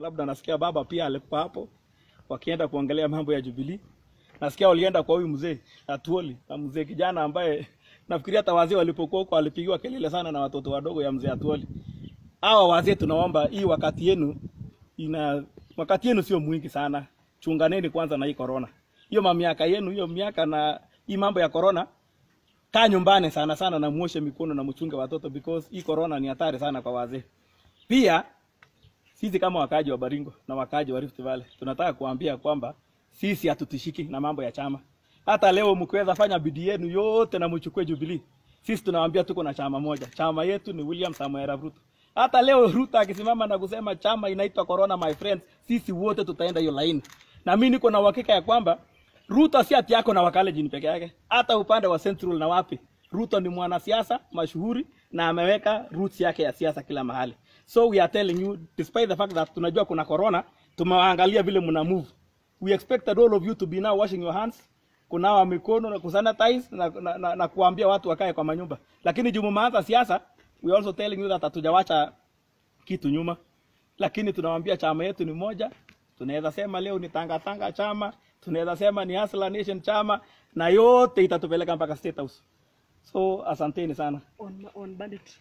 labda nasikia baba pia alikuwa hapo wakienda kuangalia mambo ya Jubilee. Nasikia walienda kwa huyu mzee Atuoli, na mzee kijana ambaye nafikiria hata wazee walipokuwa huko walipigiwa kelele sana na watoto wadogo ya mzee Atuoli. Hawa wazee tunaomba hii wakati yenu ina wakati yenu sio mwingi sana. Chunganeni kwanza na hii corona. Hiyo mamiaka yenu, hiyo miaka na hii mambo ya corona kaa nyumbani sana sana na muoshe mikono na mchunge watoto because hii corona ni hatari sana kwa wazee. Pia sisi kama wakaaji wa Baringo na wakaaji wa Rift Valley tunataka kuambia kwamba sisi hatutishiki na mambo ya chama. Hata leo mkiweza fanya bidii yenu yote na mchukue Jubilee, sisi tunawaambia tuko na chama moja. Chama yetu ni William Samoei Ruto. Hata leo Ruto akisimama na kusema chama inaitwa Corona my friends, sisi wote tutaenda hiyo laini. Na mimi niko na uhakika ya kwamba Ruto si ati yako na Wakalenjin peke yake, hata upande wa Central na wapi. Ruto ni mwanasiasa mashuhuri na ameweka roots yake ya siasa kila mahali. So we are telling you despite the fact that tunajua kuna corona, tumewaangalia vile mna move. We expected all of you to be now washing your hands, kunawa mikono na kusanitize na, na, na, na kuambia watu wakae kwa manyumba. Lakini jumu mmeanza siasa, we also telling you that hatujawacha kitu nyuma. Lakini tunawaambia chama yetu ni moja. Tunaweza sema leo ni tanga tanga chama, tunaweza sema ni Hustler Nation chama na yote itatupeleka mpaka State House. So asanteni sana. on, on banditry.